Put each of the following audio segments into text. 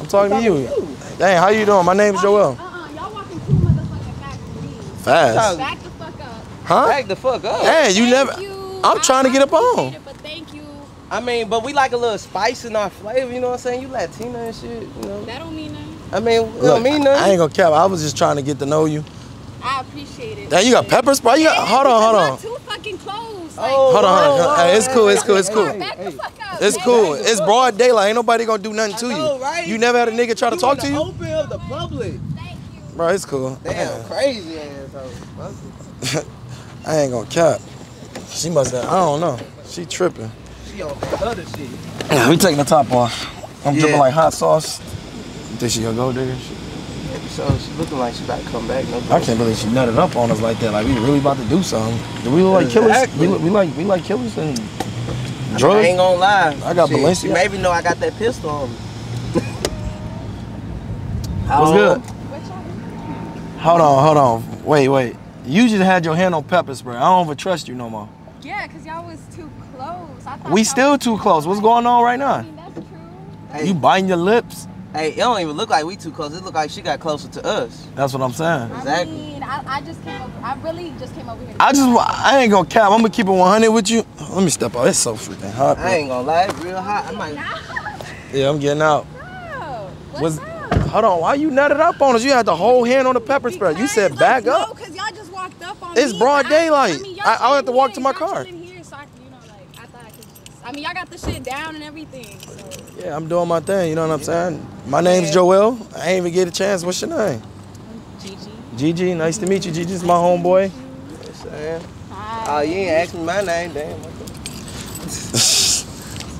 I'm talking to you. Dang, how you doing? My name's Joel. Uh-uh, y'all walking too motherfucking fast for me. Fast. Back the fuck up. Huh? Back the fuck up. Hey, you Thank never. you. I'm I- trying to get I up on. it, But thank you. I mean, but we like a little spice in our flavor, you know what I'm saying? You Latina and shit, you know. That don't mean nothing. I mean, it Look, don't mean I nothing. ain't gonna cap. I was just trying to get to know you. I appreciate it. Dang, you got pepper spray? You got, Yeah, hold on, hold because on. My Too fucking close. Like, Oh, Hold on, hold on. Hey, it's cool, it's cool, it's hey, cool. hey, back the fuck up. It's cool. It's broad daylight. Ain't nobody gonna do nothing to I know, you. right? You never had a nigga try to You talk in to the you? Open of the public. Thank you. Bro, it's cool. Damn, Man, crazy asshole. I ain't gonna cap. She must have, I don't know. She tripping. She on other shit. Yeah, we taking the top off. I'm Yeah. dripping like hot sauce. You think she gonna go there? So she looking like she about to come back. No I can't believe she nutted up on us like that. Like we really about to do something. Do we look like killers? Exactly. We, look, we like we like killers and I ain't gonna lie. I got Shit, Balenciaga. She maybe know I got that pistol on me. What's um, good? What y'all doing? Hold on, hold on. Wait, wait. You just had your hand on pepper spray. I don't even trust you no more. Yeah, because y'all was too close. I We still too close. What's going on right I now? mean, that's true. Hey, You biting your lips? Hey, it don't even look like we too close. It look like she got closer to us. That's what I'm saying. I mean, I, I just came over. I really just came over here. I just. I ain't gonna cap. I'm gonna keep it 100 with you. Let me step out. It's so freaking hot. I ain't gonna lie, it's real hot. I might. Yeah, I'm getting out. Bro, what's Was- up? Hold on. Why you nutted up on us? You had the whole hand on the pepper spray. You said back like, up. No, because y'all just walked up on It's me. broad daylight. I, mean, y'all I- I'll have to walk to my y'all car. chilling Here, so I, you know, like, I thought I could just. I mean, y'all got the shit down and everything. So. Yeah, I'm doing my thing. You know what I'm saying? My name's Yeah. Joel. I ain't even get a chance. What's your name? Gigi. Gigi. Nice to meet you. Gigi's my homeboy. saying? Hi. Oh, you ain't asking my name, damn.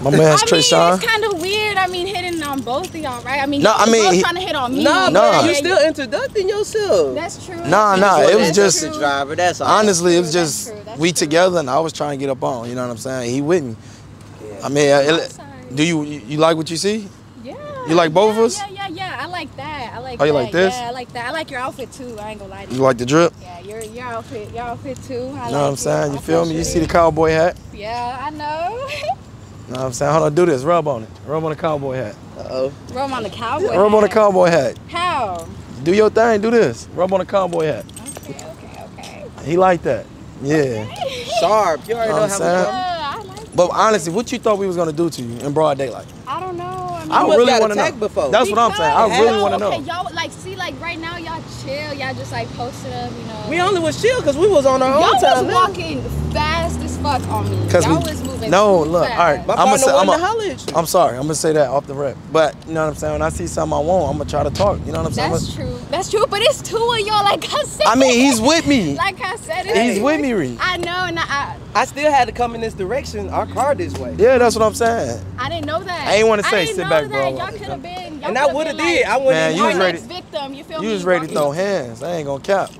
My man's I mean, Trayshawn. it's kind of weird. I mean, hitting on both of y'all, right? I mean, No, y'all I mean, both he- trying to hit on me. Nah, Nah. you Yeah, still introducing yourself. That's true. Nah, nah, it was just- the driver. That's all. Honestly, it was just we true. together, and I was trying to get up on. You know what I'm saying? He with me. Yeah. I mean, uh, it- do you you like what you see? Yeah. You like both of us? Yeah, yeah, yeah. I like that. I like Oh, you that. like this? Yeah, I like that. I like your outfit too. I ain't gonna lie to You you. like the drip? Yeah, your your outfit, your outfit too. I You know like what I'm saying? You feel me? You see the cowboy hat? Yeah, I know. You know what I'm saying? Hold on, do this. Rub on it. Rub on the cowboy hat. Uh-oh. Rub on the cowboy. Rub on the cowboy hat. How? Do your thing. Do this. Rub on the cowboy hat. Okay, okay, okay. He like that. Yeah. Sharp. You already Know know how I'm we come. I like. But honestly, what you thought we was gonna do to you in broad daylight? I don't know. I mean, I really want to attacked know. before. That's what I'm saying. I because, really want to know. Okay, y'all like see like right now y'all chill. Y'all just like posted up, you know. We only was chill because we was on our Y'all own was time. now. walking fast as fuck on me. 'Cause y'all we- was moving. No, look, all right, My I'ma say- I'ma- to holler at you. I'm sorry. I'm gonna say that off the rip. But you know what I'm saying? When I see something I want, I'm gonna try to talk. You know what I'm saying? That's true. That's true. But it's two of y'all. Like I said. I mean, he's with me. Like I said, it's He's with me, Reed. I know, and I, I still had to come in this direction. Our car this way. Yeah, that's what I'm saying. I, I didn't know that. I ain't wanna say, didn't sit know back, that. bro. Y'all could have been. Y'all And I would have did. Like, I wouldn't Man, you our was ready- victim. You feel me? You was ready to throw hands. I ain't gonna cap.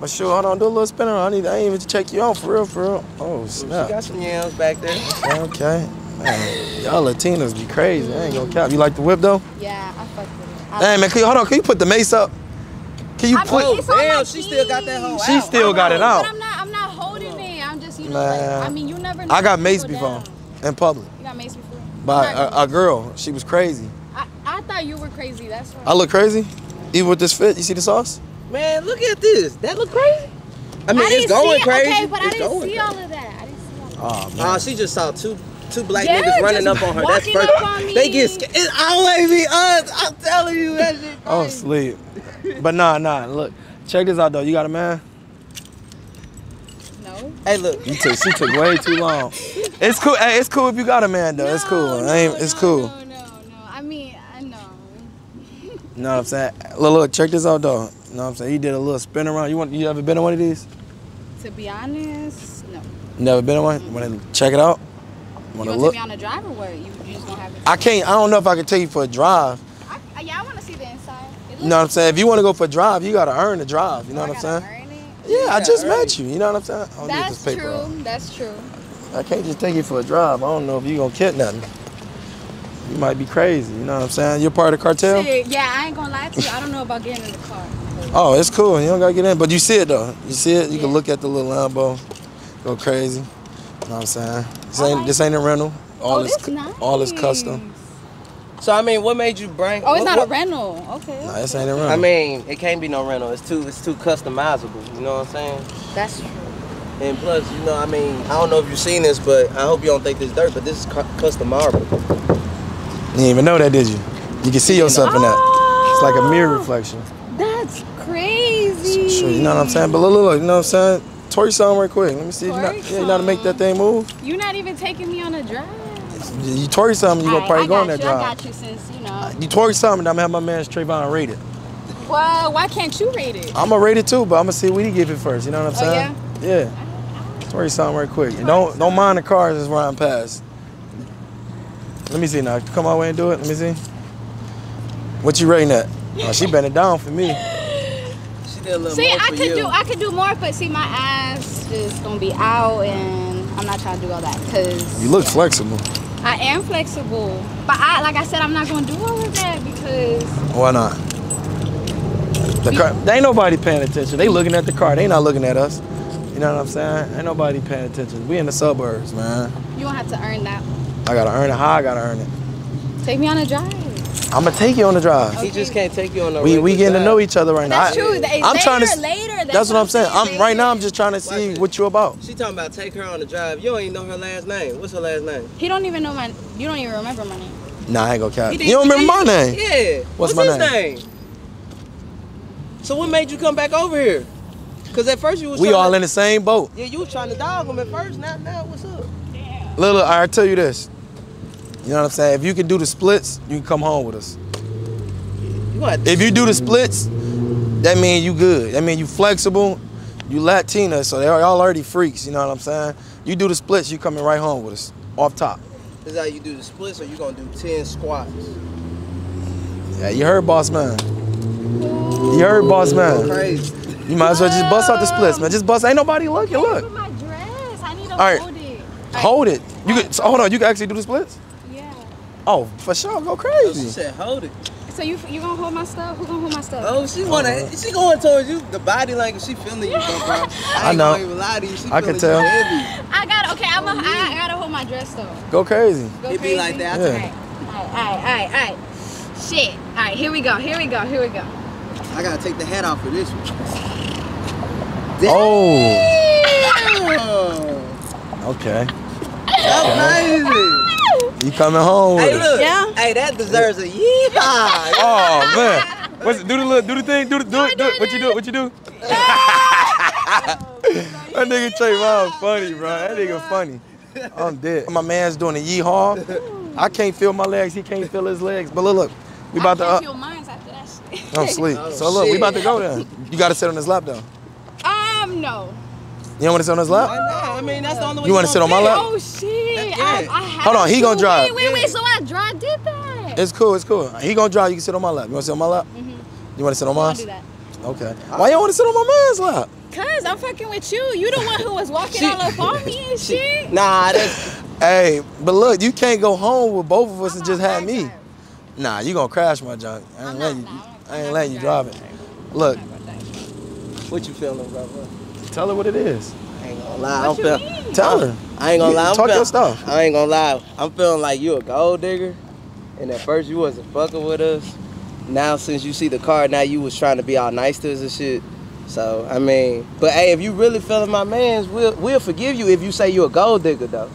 Yeah. But sure, hold on, do a little spin around. I need. I ain't even check you out for real, for real. Oh snap! She got some yams back there. Okay. Man, y'all Latinos be crazy. I ain't gonna cap. You like the whip though? Yeah, I fucked with it. I- Hey man, can you hold on? Can you put the mace up? Can you I put? mean, it's my Damn, she still got that keys. hoe She out. still got it out. But I'm not. I'm not holding it. I'm just, you know, Man. like, I mean, you never. Know I got mace before down. in public You got mace before. by I'm a, a girl. She was crazy. I, I thought you were crazy. That's why. I look crazy, even with this fit. You see the sauce? Man, look at this. That look crazy. I mean, I it's going see, crazy. Okay, but I It's didn't going see crazy. all of that. I didn't see all of that. Oh Oh, she just saw two two black Yeah, niggas running up on her. That's walking first. up on me. They get scared. It always be us. I'm telling you that shit. Oh, crazy. sleep. But nah, nah. Look, check this out though. You got a man? No. Hey, look. You took. She took way too long. It's cool. Hey, it's cool if you got a man though. it's cool. No, I ain't, it's no, cool. No, no, no. I mean, I know. You know what I'm saying? Look, look, check this out though. You know what I'm saying? He did a little spin around. You want? You ever been in one of these? To be honest, no. Never been in one? You want to check it out? Want to want to look? take me on a drive or what? You, you just gonna have it? I can't. I don't know if I can take you for a drive. I, I- yeah, I want to see the inside. You know what I'm saying? If you want to go for a drive, you gotta earn the drive. You know oh, what I'm saying? Yeah, I just right. met you. You know what I'm saying? I don't need That's this paper. true. off. That's true. I can't just take you for a drive. I don't know if you're gonna kidnap nothing. You might be crazy. You know what I'm saying? You're part of the cartel. Shit, yeah, I ain't gonna lie to you. I don't know about getting in the car. Oh, it's cool. You don't gotta get in, but you see it though. You see it. You can look at the little Lambo, go crazy. You know what I'm saying? This ain't like this ain't a rental. All oh, this this nice. all is custom. So I mean, what made you bring? Oh, it's what- not a rental. Okay. Nah, this ain't a rental. I mean, it can't be no rental. It's too it's too customizable. You know what I'm saying? That's true. And plus, you know, I mean, I don't know if you've seen this, but I hope you don't think this dirt, but this is cu- custom marble. you didn't even know that, did you? You can see yourself in that. Oh! It's like a mirror reflection. That's crazy. Sure, you know what I'm saying? But look, look, look, you know what I'm saying? You something right quick. Let me see if you know, yeah, you know how to make that thing move. You're not even taking me on a drive. You, twerk something, you gonna probably go on that you. I drive. got you since you know. You twerk something, I'm gonna have my man Trayvon rate it. Well, why can't you rate it? I'm gonna rate it too, but I'm gonna see what he give it first. You know what I'm saying? Oh, saying? yeah. Twerk something right quick. And don't don't mind the cars that's riding past. Let me see now. Come my way and do it. Let me see. What you rating that? Oh, she bent it down for me. She did a little See, more I for could you. do I could do more, but see, my ass is gonna be out, and I'm not trying to do all that because You look flexible. I am flexible. But I, like I said, I'm not gonna do all of that because Why not? The car, they ain't nobody paying attention. They looking at the car. They not looking at us. You know what I'm saying? Ain't nobody paying attention. We in the suburbs, man. you don't have to earn that. I gotta earn it. How I gotta earn it? Take me on a drive. I'm gonna take you on the drive. He just can't take you on the. We we regular getting to know each other right now. That's I- true. They- I'm later, trying to. later. That's what I'm saying. I'm right now. I'm just trying to Watch see it. what you about. She talking about take her on the drive. You don't even know her last name. What's her last name? He don't even know my. You don't even remember my name. Nah, I ain't gonna cap. You don't remember my name? Yeah. What's What's, my his name? name? So what made you come back over here? Cause at first you was We trying all to, in the same boat. Yeah, you was trying to dog him at first. Now, now what's up? Look, look, I tell you this. You know what I'm saying? If you can do the splits, you can come home with us. You got If you do the splits, that mean you good. That mean you flexible. You Latina, so they are all already freaks. You know what I'm saying? You do the splits, you coming right home with us, off top. This is how you do the splits, or you gonna do ten squats? Yeah, you heard, boss man. You heard, boss man. Crazy. You might as well just bust out the splits, man. Just bust. Ain't nobody looking. Look, With my dress, I need to All right. hold it. hold it. You could. So hold on. You can actually do the splits. Yeah. Oh, for sure. Go Oh, she said, hold it. So you you gonna hold my stuff? Who gonna hold my stuff? Oh, she wanna, uh-huh. she going towards you. The body language, she feeling you, bro. bro. I, I know. Gonna even lie to you. She I can tell. Heavy. I got okay. I'm a, I, I gotta hold my dress though. Go crazy. Go It be crazy. like that. Yeah. Alright, alright, alright, alright. Shit. Alright, here we go. Here we go. Here we go. I gotta take the hat off for this one. Oh, Oh, okay. that's crazy. You coming home with Hey, us? look. Yeah. Hey, that deserves a yeehaw. Oh man. What's it? Do the little, do the thing, do the, do it, do it. What you do? What you do? that nigga Trayvon funny, bro. That nigga funny. I'm dead. My man's doing a yeehaw. I can't feel my legs. He can't feel his legs. But look, look, we about to. I can't Uh, feel mine after that shit. I'm asleep. Oh, So look, we about to go there. You gotta sit on his lap though. Um, no. You don't want to sit on his Why lap? not? I mean, that's the only way You wanna sit on my lap? Oh shit! Yeah. I, I Hold on, he gonna drive. Wait, wait, wait. So I drive did that. It's cool. It's cool. He gonna drive. You can sit on my lap. You want to sit on my lap? Mhm. You want to sit on I mine? do that. Okay. Why you want to sit on my man's lap? Cause I'm fucking with you. You the one who was walking She- all up on me and shit. Nah, that's Hey, but look, you can't go home with both of us and I'm just not have me. drive. Nah, you gonna crash my junk. I ain't I'm letting not- you. I'm- I I'm ain't letting you drive it. Look, I'm not gonna drive. what you feeling, bro. bro? tell her what it is. I ain't gonna lie. What I'm you feeling. Tell her. I ain't gonna lie. I'm talk your stuff. I ain't gonna lie. I'm feeling like you a gold digger, and at first you wasn't fucking with us. Now since you see the car, now you was trying to be all nice to us and shit. So I mean, but hey, if you really feeling my man's, we'll we'll forgive you if you say you a gold digger though.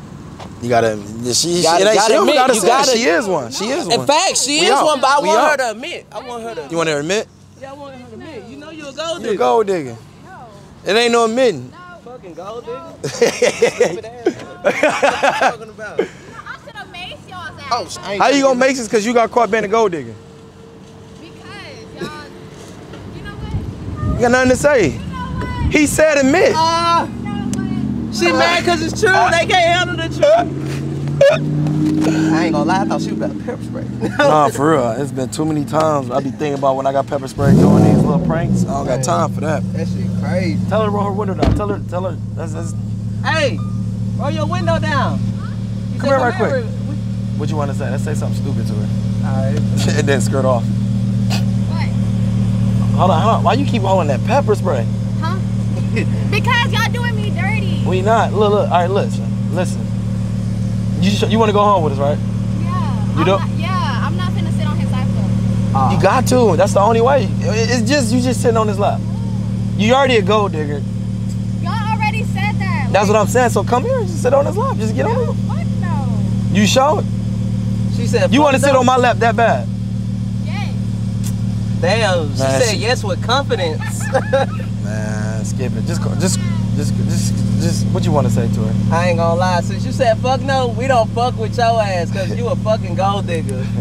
You gotta. She. Gotta- it ain't- gotta she admit, gotta you say gotta- she is one. She is one. In fact, she We is out. one, but I We want out. her to admit. I want her to. You want her to admit? Yeah, I want her to admit. You know you a gold digger. You a gold digger. No. It ain't no admitting. Fucking gold digger. Stupid ass. What you talking about? I should have made y'all's ass. Oh, sh- I ain't How you gonna thinking- make this? Cause you got caught being a gold digger. Because y'all, you know what? You got nothing to say. You know? He said admit. Ah, You know she mad because it's true. They can't handle the truth. I ain't gonna lie. I thought she was about to pepper spray. Nah, for real. It's been too many times I be thinking about when I got pepper spray doing these little pranks. I don't got time for that. That shit crazy. Tell her to roll her window down. Tell her, tell her. That's, that's, Hey, roll your window down. You Come here right quick. We- what you want to say? Let's say something stupid to her. Alright. and then skirt off. What? Hold on, hold on. Why you keep holding that pepper spray? Huh? because y'all doing me dirty. We not. Look, look. All right, listen, listen. You you want to go home with us, right? Yeah. You don't- Not, yeah, I'm not finna Ah. You got to. That's the only way. It's just you just sitting on his lap. You already a gold digger. Y'all already said that. That's what I'm saying. So come here, just sit on his lap. Just get on No, fuck no. You show it. She said, You want to sit on my lap that bad? Yes. Damn, she Man, said she- yes with confidence. Man, skip it. Just go. Just, just, just, just. What you want to say to her? I ain't gonna lie, since you said fuck no, we don't fuck with your ass, cause you a fucking gold digger.